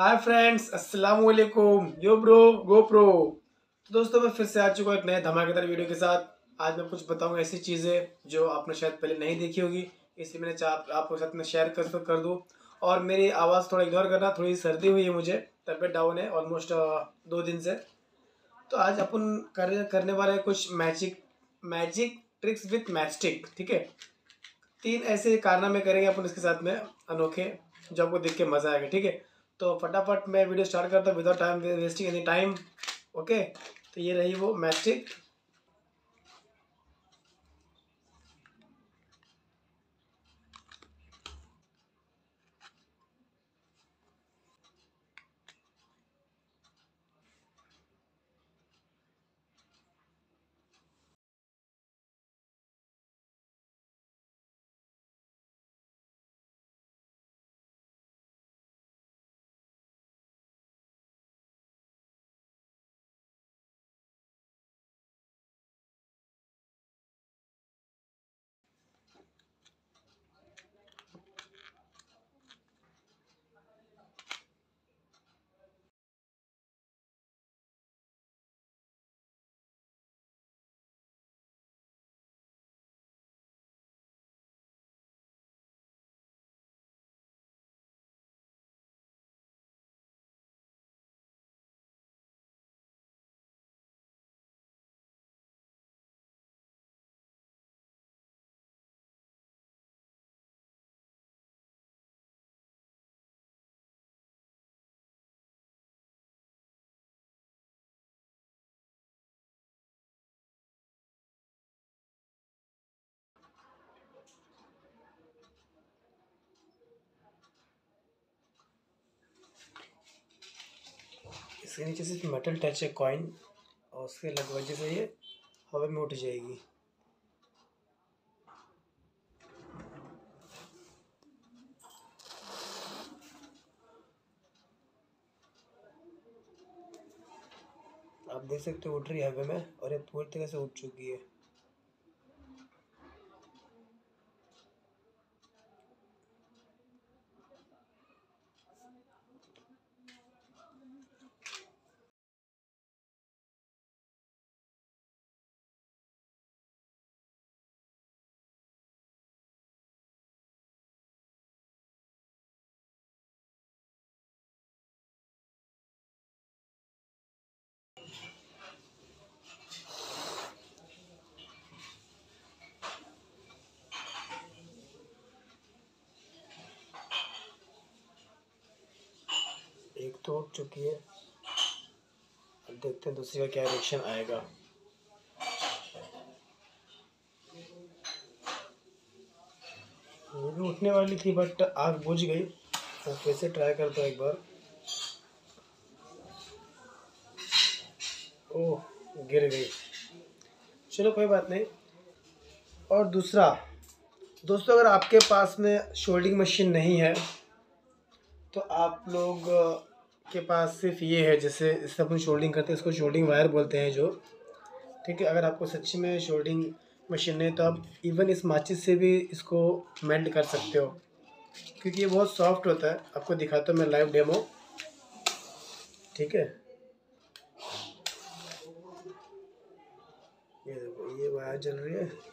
Hi friends अस्सलाम वालेकुम यो bro गो pro. तो दोस्तों मैं फिर से आ चुका हूँ एक नए धमाकेदार वीडियो के साथ। आज मैं कुछ बताऊँगा ऐसी चीज़ें जो आपने शायद पहले नहीं देखी होगी। इसलिए मैंने चाह आपके साथ में शेयर कर कर दूँ। और मेरी आवाज़ थोड़ा इग्नोर करना थोड़ी सर्दी हुई है मुझे। तबीयत डाउन है ऑलमोस्ट दो दिन से। तो आज अपन कर, करने वाले हैं कुछ magic magic tricks with mastic ठीक है? तीन ऐसे कारनामे करेंगे अपन इसके साथ में अनोखे जो आपको देख के मज़ा आएगा ठीक है? तो फटाफट मैं वीडियो स्टार्ट करता हूँ without time wasting any time okay तो ये रही वो मैस्टिक इसके नीचे से मेटल टच है कॉइन और उसके लगभग जैसे ये हवा में उठ जाएगी। आप देख सकते हो उठ रही है हवा में और ये पूरी तरह से उठ चुकी है। एक उठ चुकी है। अब देखते हैं दूसरी का क्या रिएक्शन आएगा। ये भी उठने वाली थी बट आग बुझ गई। तो फिर से ट्राई करता हूँ एक बार। ओह, गिर गई। चलो, कोई बात नहीं। और दूसरा। दोस्तों, अगर आपके पास में शोल्डिंग मशीन नहीं है तो आप लोग के पास सिर्फ़ ये है, जैसे इससे अपन शोल्डिंग करते हैं, इसको शोल्डिंग वायर बोलते हैं जो। ठीक है, अगर आपको सच्ची में शोल्डिंग मशीन है तो आप इवन इस माचिस से भी इसको मेल्ट कर सकते हो। क्योंकि ये बहुत सॉफ्ट होता है। आपको दिखाता हूँ मैं लाइव डेमो ठीक है। ये देखो, ये वायर जल रही है।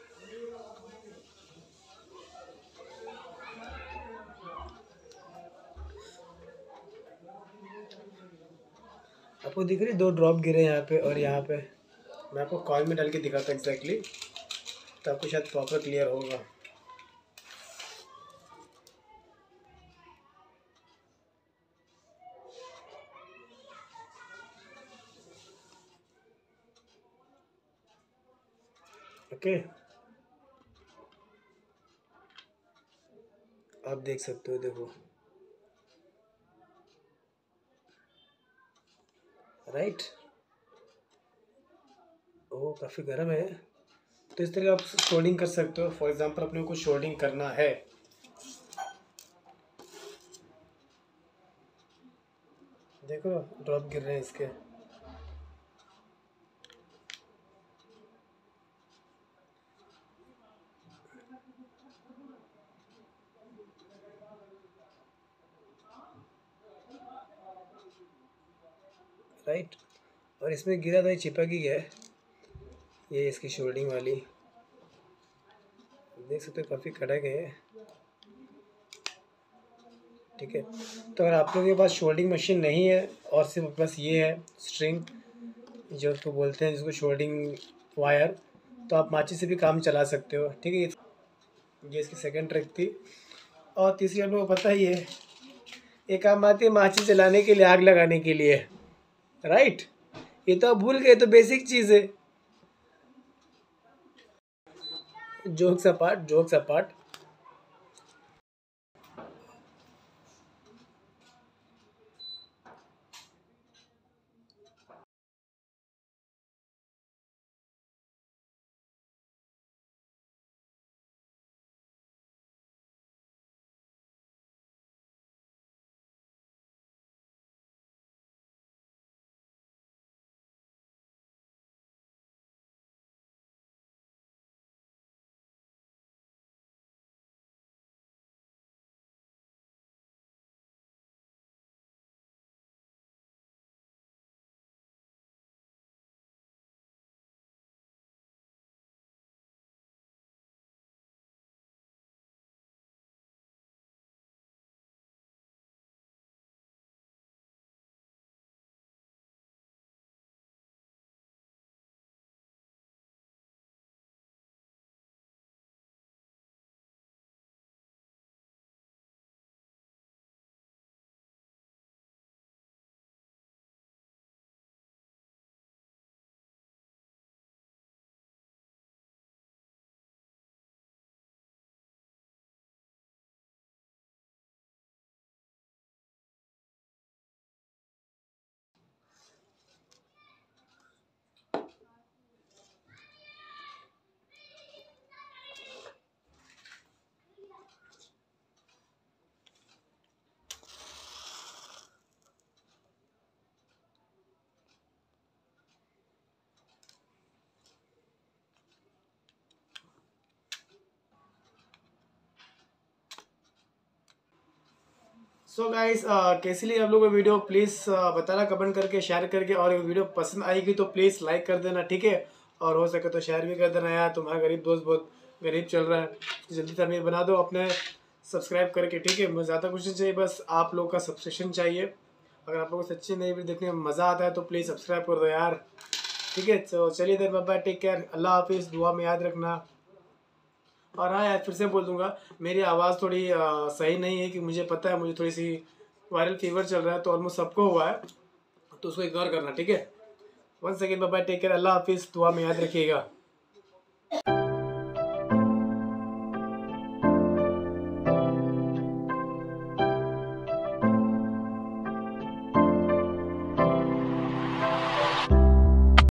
आपको दिख रही दो ड्रॉप गिरे यहाँ पे और यहाँ पे। मैं आपको कॉल में डाल के दिखाता हूँ एग्जैक्टली तो आपको शायद प्रॉपर क्लियर होगा। ओके आप देख सकते हो, देखो। राइट ओ काफ़ी गर्म है। तो इस तरह आप शोल्डिंग कर सकते हो। फॉर एग्जांपल अपने को शोल्डिंग करना है। देखो ड्रॉप गिर रहे हैं इसके राइट और इसमें गिरा तो ये चिपक ही है। ये इसकी शोल्डिंग वाली। देख सकते हो काफ़ी कड़क है। ठीक है। तो अगर आप लोगों के पास शोल्डिंग मशीन नहीं है और सिर्फ़ बस ये है स्ट्रिंग जो उसको बोलते हैं जिसको शोल्डिंग वायर तो आप माची से भी काम चला सकते हो। ठीक है, ये इसकी सेकंड ट्रिक थी। और तीसरी आप लोगों को पता ही है ये काम आती है माची चलाने के लिए, आग लगाने के लिए। राइट ये तो भूल गए तो बेसिक चीज़ है। Jokes apart jokes apart so guys uh, कैसी लगी आप लोगों को वीडियो? प्लीज़ uh, बताना कमेंट करके शेयर करके और वीडियो पसंद आएगी तो प्लीज़ लाइक कर देना ठीक है? और हो सके तो शेयर भी कर देना यार तुम्हारा गरीब दोस्त बहुत गरीब चल रहा है जल्दी से अमीर बना दो अपने सब्सक्राइब करके ठीक है? मुझे ज़्यादा कुछ नहीं चाहिए बस आप लोग का सब्सक्रिप्शन चाहिए। अगर आप लोगों को सच्ची नई वीडियो देखने में मज़ा आता है तो प्लीज़ सब्सक्राइब कर दो यार ठीक है? तो चलिए देर बाबा टेक केयर अल्लाह हाफिज़ दुआ में याद रखना। और हाँ यार फिर से बोल दूँगा मेरी आवाज़ थोड़ी आ, सही नहीं है कि मुझे पता है मुझे थोड़ी सी वायरल फीवर चल रहा है तो ऑलमोस्ट सबको हुआ है तो उसको इग्नोर करना ठीक है? One second bye take care अल्लाह हाफिज़ दुआ में याद रखिएगा।